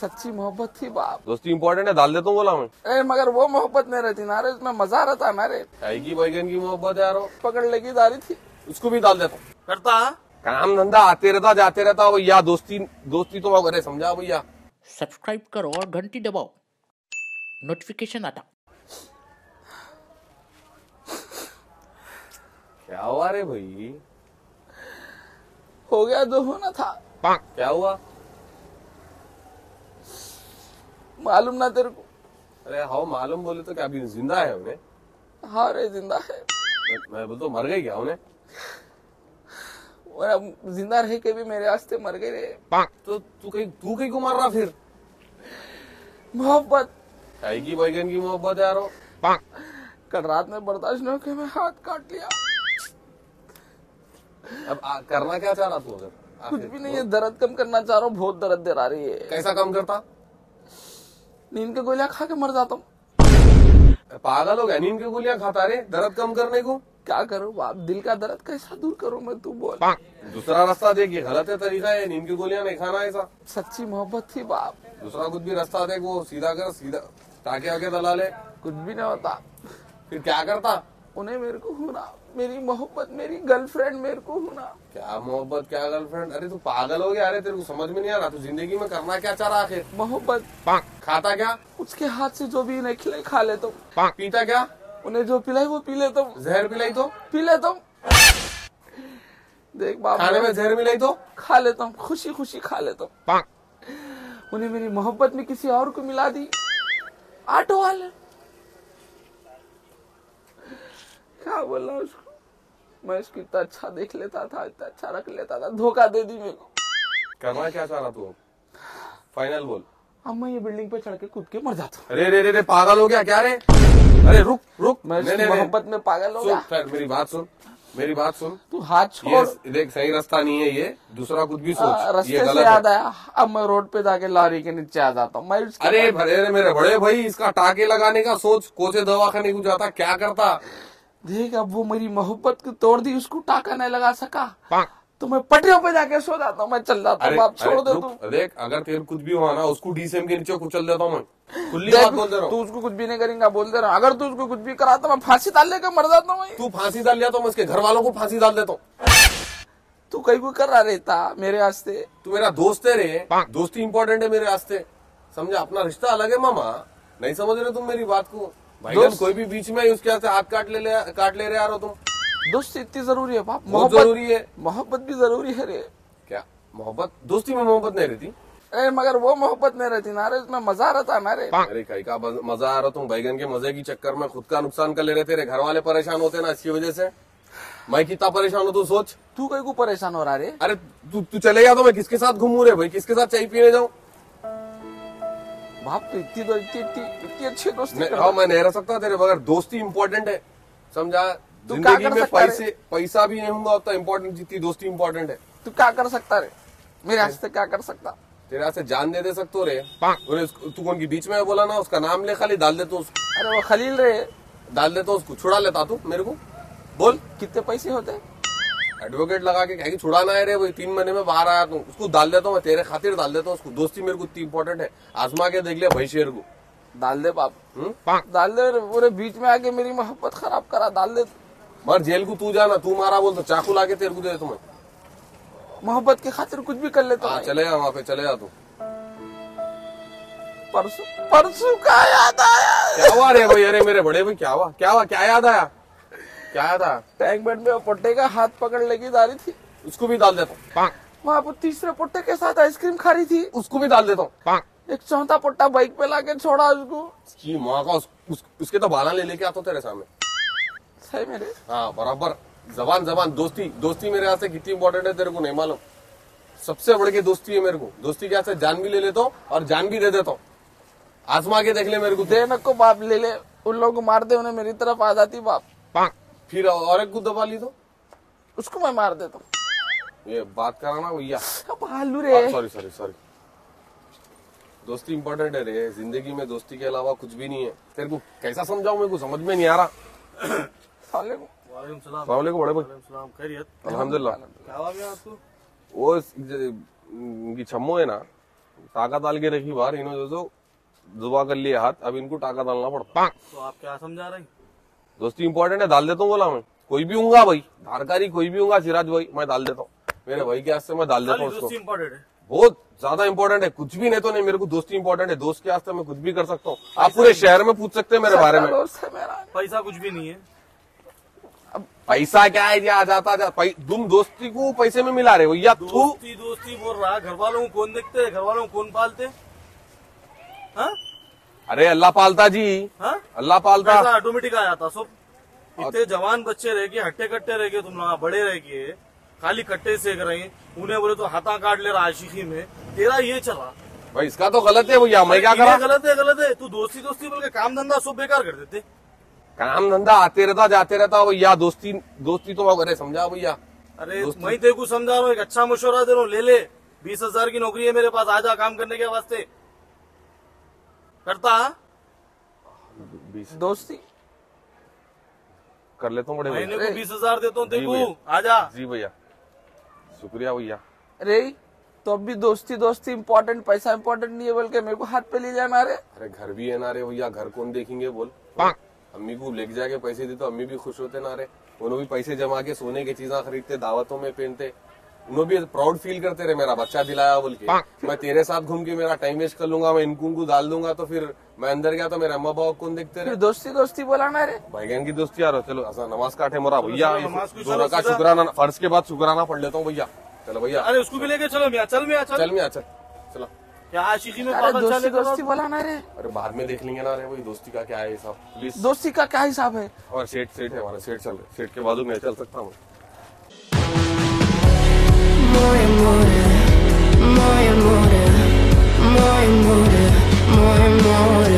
सच्ची मोहब्बत थी बाप। दोस्ती इम्पोर्टेंट है डाल देता हूँ बोला मैं। अरे मगर वो मोहब्बत नहीं रहती ना रे उसमें मज़ा रहता ना रे। की बैगन की मोहब्बत है यार पकड़ लेगी दारी थी। उसको भी डाल देता हूँ। करता? काम धंधा आते रहता जाते रहता भैया दोस्ती दोस्ती तो अरे समझा भैया। सब्सक्राइब करो और घंटी दबाओ। नोटिफिकेशन आता। क्या हुआ रे भाई? हो गया जो होना था। क्या हुआ? मालूम ना तेरे को। अरे हाँ मालूम बोले तो क्या अभी ज़िंदा है उन्हें? हाँ रे ज़िंदा है। मैं- बोलता हूँ, मर गई क्या उन्हें? और अब ज़िंदा रह के भी मेरे वास्ते मर गए रे। तो तू कहीं तू कहीं को मार रहा फिर? मोहब्बत। की बैगन की मोहब्बत यार। कल रात में बर्दाश्त न होके मैं हाथ काट लिया। अब आ, करना क्या चाह रहा तू अगर? कुछ भी नहीं है दर्द कम करना चाह रहा हूँ बहुत दर्द दे रहा रही है। कैसा काम करता? नींद के गोलियाँ खा के मर जाता हूँ। पागल हो गया नींद की गोलियाँ खाता रे दर्द कम करने को। क्या करूँ बाप दिल का दर्द कैसा दूर करूँ मैं तू बोल। दूसरा रास्ता देख ये गलत है तरीका है नींद की गोलियाँ नहीं खाना ऐसा। सच्ची मोहब्बत थी बाप। दूसरा कुछ भी रास्ता देख वो सीधा कर सीधा टाके आके दला ले कुछ भी नहीं होता। फिर क्या करता? उन्हें मेरे को होना मेरी मोहब्बत मेरी गर्लफ्रेंड मेरे को होना। क्या मोहब्बत क्या गर्लफ्रेंड अरे तू पागल हो गया अरे तेरे को समझ में नहीं आ रहा तू ज़िंदगी में करना क्या चाह रहा आखिर? मोहब्बत। खाता क्या? उसके हाथ से जो भी उन्हें खिले खा ले तुम पीता क्या? उन्हें जो पिलाई वो पी ले तुम जहर पिलाई तो? पी ले तुम देख बाप खाने में जहर मिलाई तो? खा लेता हूँ खुशी खुशी खा लेता हूँ। उन्हें मेरी मोहब्बत में किसी और को मिला दी। ऑटो वाले। क्या बोला उसको। मैं उसको इतना अच्छा देख लेता था इतना अच्छा रख लेता था धोखा दे दी मेरे को। करना क्या चाह रहा तू? फाइनल बोल। अब मैं ये बिल्डिंग पे चढ़ के कूद के मर जाता हूँ। अरे रे रे रे पागल हो गया क्या रे? अरे रुक रुक। मैं। मोहब्बत में पागल हो गया। मेरी बात सुन मेरी बात सुन। तू हाथ छोड़। देख सही रास्ता नहीं है ये। दूसरा कुछ भी आ, सोच ये रास्ते से याद आया। अब मैं रोड पे जाके लॉरी के नीचे आ जाता हूँ। मैं अरे भरे मेरे बड़े भाई इसका टाके लगाने का सोच कोचे दवा खाने को जाता क्या करता? देख अब वो मेरी मोहब्बत को तोड़ दी उसको टाका नहीं लगा सका। तो मैं पटरियों पे जाके सो जाता हूँ मैं चल जाता हूँ आप छोड़ दे तू देख अगर तेरे कुछ भी हुआ ना उसको डीसीएम के नीचे कुचल देता हूँ मैं। खुली बात बोल दे रहा तू उसको कुछ भी नहीं करेंगा बोल दे रहा हूँ। अगर तू उसको कुछ भी करा तो मैं फांसी डाल लेकर मर जाता हूँ तू फांसी डाल लिया तो मैं उसके घर वालों को फांसी डाल देता हूँ। तू कहीं को कर रहा रहता मेरे वास्ते। तू मेरा दोस्त है रे। दोस्ती इंपॉर्टेंट है मेरे वास्ते। समझा अपना रिश्ता अलग है मामा। नहीं समझ रहे तुम मेरी बात को? भाई कोई भी बीच में उसके हाथ से हाथ काट ले ले काट ले रहे रहे हो तुम। दोस्ती इतनी ज़रूरी है बाप। बहुत ज़रूरी है। मोहब्बत भी ज़रूरी है रे। क्या? मोहब्बत? दोस्ती में मोहब्बत नहीं रहती? अरे मगर वो मोहब्बत नहीं रहती ना रे उसमें मज़ा रहता ना रे। अरे कहीं का मज़ा आ रहा तुम बैगन के मज़े की चक्कर में खुद का नुकसान कर ले रहे तेरे घर वाले परेशान होते ना इसकी वजह से। मैं कितना परेशान हूँ तू सोच। तू कहीं को परेशान हो रहा रे? अरे तू तू चले गया तो मैं किसके साथ घूमू रे भाई? किसके साथ चाय पीने जाऊँ? बाप तो इतनी दो इतनी इतनी इतनी अच्छी दोस्ती कर हाँ मैं नहीं रह सकता तेरे बगैर। दोस्ती इंपॉर्टेंट है। समझा? तू क्या ज़िंदगी कर में सकता पैसे पैसा भी नहीं होगा उतना इम्पोर्टेंट जितनी दोस्ती इंपॉर्टेंट है। तू क्या कर सकता रे? मेरे वास्ते क्या कर सकता? तेरे हाथ से जान दे दे सकते हो रे। और तू कौन की बीच में बोला ना उसका नाम ले खाली डाल दे तो उसको। अरे वो खलील रे। डाल दे तो उसको। छुड़ा लेता तू मेरे को। बोल। कितने पैसे होते एडवोकेट लगा के कहेगी छुड़ाना है रे भाई तीन महीने में बाहर आया तू। उसको डाल देता हूँ मैं तेरे खातिर डाल देता हूँ उसको। दोस्ती मेरे को इतनी इंपॉर्टेंट है। आजमा के देख लिया भाई शेर को। डाल दे बाप। हम्म? डाल दे पूरे बीच में आके मेरी मोहब्बत खराब करा डाल दे। मर जेल को तू जाना तू मारा बोल तो चाकू लाके तेरे को दे हूँ मैं मोहब्बत की खातिर कुछ भी कर लेता हाँ। हूँ चले जा वहाँ पे चले जा तू। परसों परसों का याद आया। क्या हुआ रे भाई? अरे मेरे बड़े भाई क्या हुआ? क्या हुआ? क्या याद आया? क्या आया टैंक बेड में वो पुट्टे का हाथ पकड़ लेगी जा रही थी उसको भी डाल देता हूँ। वहाँ पर तीसरे पुट्टे के साथ आइसक्रीम खा रही थी उसको भी डाल देता हूँ। एक चौथा पुट्टा बाइक पे लाके छोड़ा उसको। उसकी माँ का उस, उस, उसके तो बाला ले लेके आता तेरे सामने। सही मेरे हाँ बराबर। जबान जबान दोस्ती दोस्ती मेरे हाथ से कितनी इम्पोर्टेंट है तेरे को नहीं मालूम। सबसे बड़ी की दोस्ती है मेरे को। दोस्ती के हाथ से जान भी ले लेता हूँ और जान भी दे देता हूँ। आजमा के देख ले मेरे को दे न को बाप ले ले उन लोगों को मार दे उन्हें मेरी तरफ़ आ जाती बाप। फिर और एक को दबा ली तो? उसको मैं मार देता हूँ। ये बात कराना भैया। अब आलू रे। सॉरी सॉरी सॉरी दोस्ती इंपॉर्टेंट है रे। ज़िंदगी में दोस्ती के अलावा कुछ भी नहीं है। तेरे को कैसा समझाऊं मेरे को? समझ में नहीं आ रहा। साले को वालेकुम सलाम। सलामकुम बड़े भाई। वालेकुम सलाम खैरियत। अल्हम्दुलिल्लाह। क्या हुआ भैया आपको? वो इनकी छम्मो है ना टाका डाल के रखी बाहर। इन्होंने जो जुबा कर लिया हाथ अब इनको टाका डालना पड़ता। तो आप क्या समझा रहे हैं? दोस्ती इंपॉर्टेंट है डाल देता हूँ बोला मैं। कोई भी हूँगा भाई। धारकारी कोई भी हूँगा सिराज भाई मैं डाल देता हूँ। मेरे भाई के हाथ से मैं डाल देता हूँ उसको। इम्पोर्टेंट है। बहुत ज़्यादा इंपॉर्टेंट है। कुछ भी नहीं तो नहीं मेरे को दोस्ती इंपॉर्टेंट है। दोस्त के वास्ते मैं कुछ भी कर सकता हूँ। आप पूरे शहर में पूछ सकते हैं मेरे बारे में। है पैसा कुछ भी नहीं है। पैसा क्या है? जी आ जाता जा। तुम दोस्ती को पैसे में मिला रहे हो। या तू दोस्ती दोस्ती बोल रहा है। घर वालों को कौन देखते हैं? घर वालों को कौन पालते हाँ? अरे अल्लाह पालता जी। हाँ? अल्लाह पालता। ऑटोमेटिक आ जाता सब। इतने जवान बच्चे रह गए हट्टे कट्टे रह गए तुम लोग बड़े रह गए खाली कट्टे सेक रहे हैं। उन्हें बोले तो हाथा काट ले रहा आशिकी में तेरा ये चला। भाई इसका तो गलत है भैया मैं क्या करा? गलत है गलत है। तू दोस्ती दोस्ती बोल के काम धंधा सब बेकार कर देते। काम धंधा आते रहता जाते रहता भैया दोस्ती दोस्ती तो अरे समझा भैया। अरे मैं तेरे को समझा रहा हूँ एक अच्छा मशवरा दे रहा हूँ ले ले। बीस हज़ार की नौकरी है मेरे पास आजा काम करने के वास्ते। करता? दोस्ती? कर लेता हूँ बड़े महीने भैया को बीस हज़ार देता हूँ जी तेरे भैया। आजा जी। भैया। शुक्रिया भैया। अरे तो अब भी दोस्ती दोस्ती इम्पोर्टेंट पैसा इम्पोर्टेंट नहीं है बोल के मेरे को हाथ पे ले जाना रे। अरे घर भी है ना रे भैया। घर कौन देखेंगे बोल। अम्मी को लेके जाके पैसे दे तो अम्मी भी खुश होते ना रे। उन्होंने भी पैसे जमा के सोने की चीज़ें खरीदते दावतों में पहनते। उन्होंने भी प्राउड फील करते रहे मेरा बच्चा दिलाया बोल के। मैं तेरे साथ घूम के मेरा टाइम वेस्ट कर लूँगा मैं इनको उनको डाल दूँगा तो फिर मैं अंदर गया तो मेरे अम्मा बाबा कौन देखते रहे? दोस्ती दोस्ती बोला ना रे। बहन की दोस्ती यार चलो ऐसा नमाज़ काटे मोरा भैया दोनों का शुक्राना फ़र्ज़ के बाद शुक्राना पढ़ लेता हूँ भैया। चलो भैया। अरे उसको भी लेके चलो मियाँ चल मियाँ चल। चल मैं चल। चलो। क्या आशिकी में अरे दोस्ती चले दोस्ती बोला ना रे। अरे बाद में देख लेंगे ना रे वही दोस्ती का क्या है ये सब प्लीज़ दोस्ती का क्या हिसाब है? और सेठ सेठ है हमारा सेठ चल सेठ के बाजू में चल सकता हूँ। moje, moje, moje more, moje more, moje more.